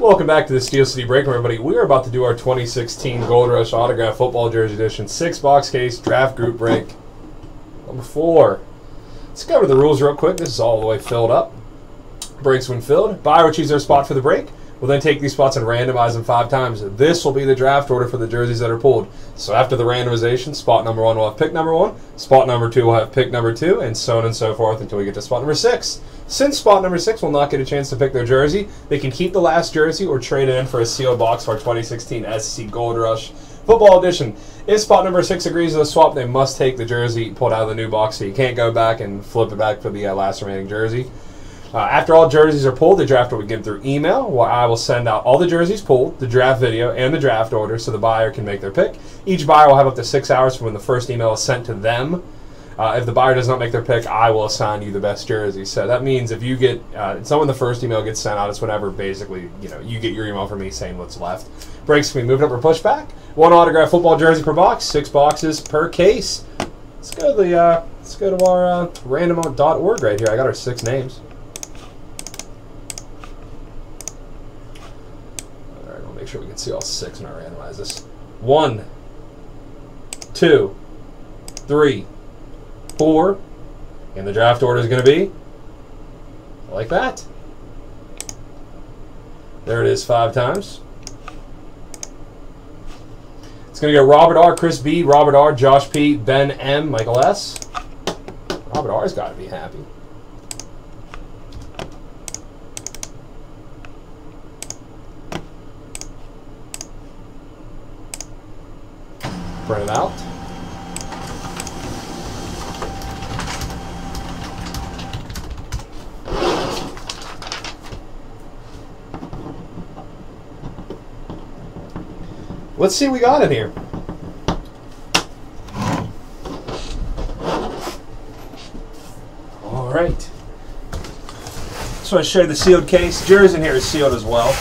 Welcome back to the Steel City Break, everybody. We are about to do our 2016 Gold Rush Autograph Football Jersey Edition six box case draft group break number four. Let's cover the rules real quick. This is all the way filled up. Breaks when filled. Buyer will choose their spot for the break. We'll then take these spots and randomize them five times. This will be the draft order for the jerseys that are pulled. So after the randomization, spot number one will have pick number one, spot number two will have pick number two, and so on and so forth until we get to spot number six. Since spot number six will not get a chance to pick their jersey, they can keep the last jersey or trade it in for a sealed box for our 2016 SCC Gold Rush Football Edition. If spot number six agrees to the swap, they must take the jersey pulled out of the new box, so you can't go back and flip it back for the uh, last remaining jersey. Uh, after all jerseys are pulled, the draft will begin through email, where I will send out all the jerseys pulled, the draft video, and the draft order so the buyer can make their pick. Each buyer will have up to six hours from when the first email is sent to them. Uh, if the buyer does not make their pick, I will assign you the best jersey. So that means if you get, uh, the first email gets sent out, it's whenever basically, you know, you get your email from me saying what's left. Breaks can be moved up or pushed back. One autograph football jersey per box, six boxes per case. Let's go to the, uh, let's go to our uh, random.org right here. I got our six names. make sure we can see all six when I randomize this. One, two, three, four, and the draft order is going to be like that. There it is five times. It's going to go Robert R., Chris B., Robert R., Josh P., Ben M., Michael S. Robert R.'s got to be happy. Print it out. Let's see what we got in here. All right. So I show you the sealed case. Jersey in here is sealed as well.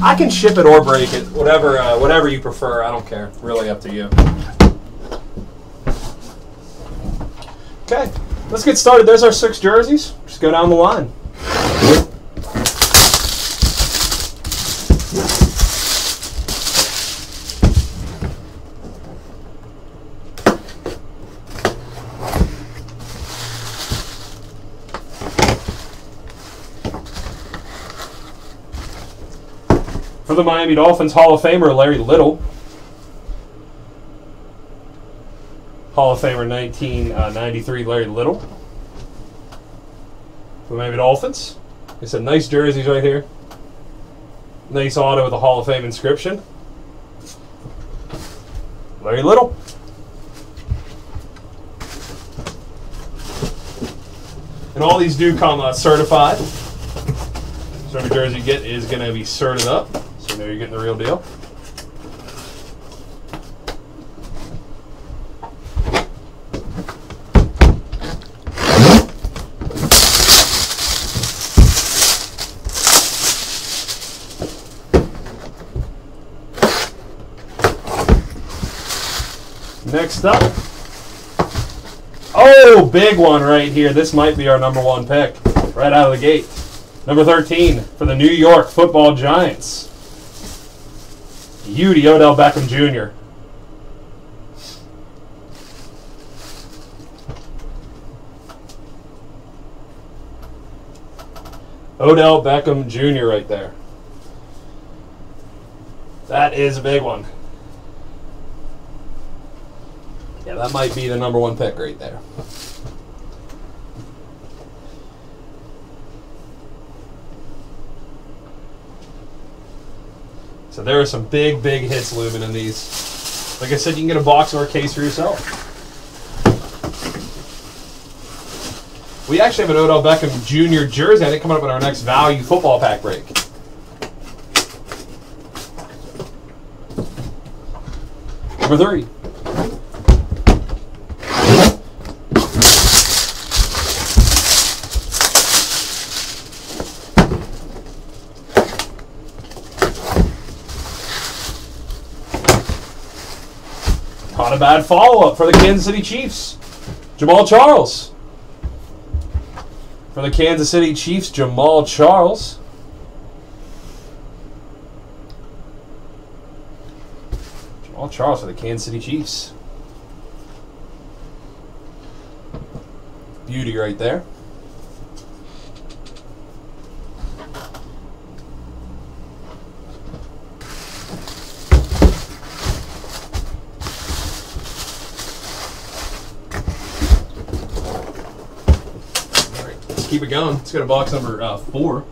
I can ship it or break it, whatever, uh, whatever you prefer. I don't care. Really up to you. Okay, let's get started. There's our six jerseys. Just go down the line. For the Miami Dolphins, Hall of Famer Larry Little. Hall of Famer 1993 Larry Little. For the Miami Dolphins. It's a nice jerseys right here. Nice auto with a Hall of Fame inscription. Larry Little. And all these do come uh, certified. So every jersey you get is going to be certed up know you're getting the real deal. Next up, oh, big one right here. This might be our number one pick right out of the gate. Number 13 for the New York Football Giants. Beauty Odell Beckham Jr. Odell Beckham Jr. right there. That is a big one. Yeah, that might be the number one pick right there. So there are some big, big hits looming in these. Like I said, you can get a box or a case for yourself. We actually have an Odell Beckham Jr. jersey. I think coming up in our next value football pack break. Number three. Not a bad follow up for the Kansas City Chiefs. Jamaal Charles. For the Kansas City Chiefs, Jamaal Charles. Jamaal Charles for the Kansas City Chiefs. Beauty right there. Let's keep it going. Let's go to box number uh, four.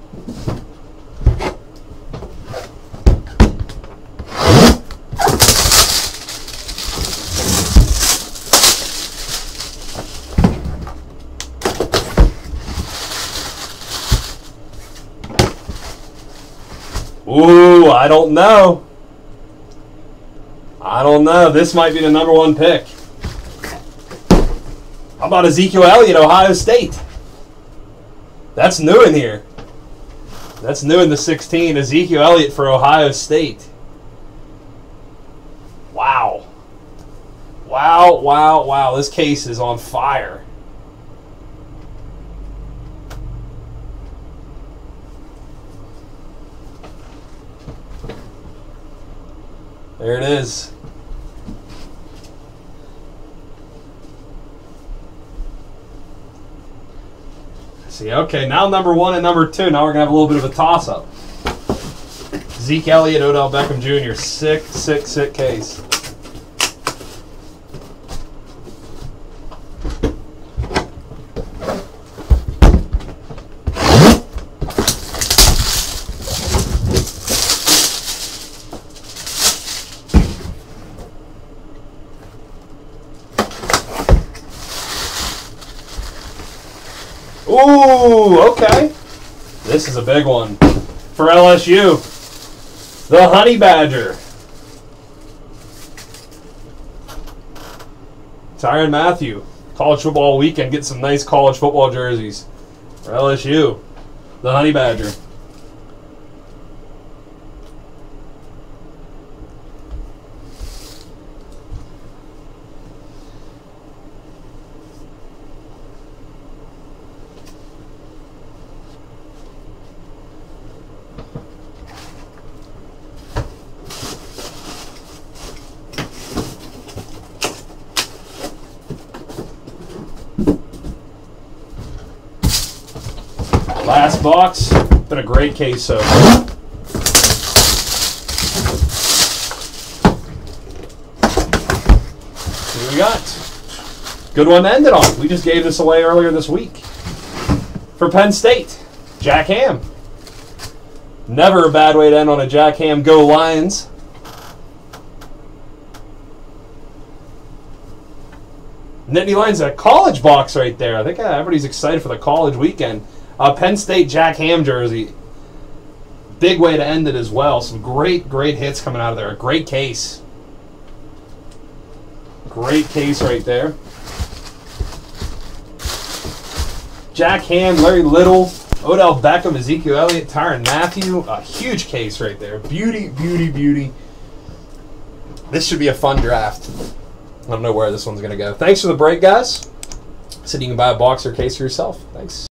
Ooh, I don't know. I don't know. This might be the number one pick. How about Ezekiel Elliott, Ohio State? That's new in here. That's new in the 16. Ezekiel Elliott for Ohio State. Wow. Wow, wow, wow. This case is on fire. There it is. See, okay, now number one and number two. Now we're gonna have a little bit of a toss-up. Zeke Elliott, Odell Beckham Jr. Sick, sick, sick case. Ooh, okay. This is a big one for LSU. The Honey Badger. Tyrann Mathieu. College football weekend. Get some nice college football jerseys for LSU. The Honey Badger. Last box. Been a great case so far. We got. Good one to end it on. We just gave this away earlier this week. For Penn State, Jack Ham. Never a bad way to end on a Jack Ham. Go Lions. Nittany Lions, a college box right there. I think uh, everybody's excited for the college weekend. Uh, Penn State Jack Ham jersey. Big way to end it as well. Some great, great hits coming out of there. A great case. Great case right there. Jack Ham, Larry Little, Odell Beckham, Ezekiel Elliott, Tyrann Mathieu. A huge case right there. Beauty, beauty, beauty. This should be a fun draft. I don't know where this one's going to go. Thanks for the break, guys. Said you can buy a box or case for yourself. Thanks.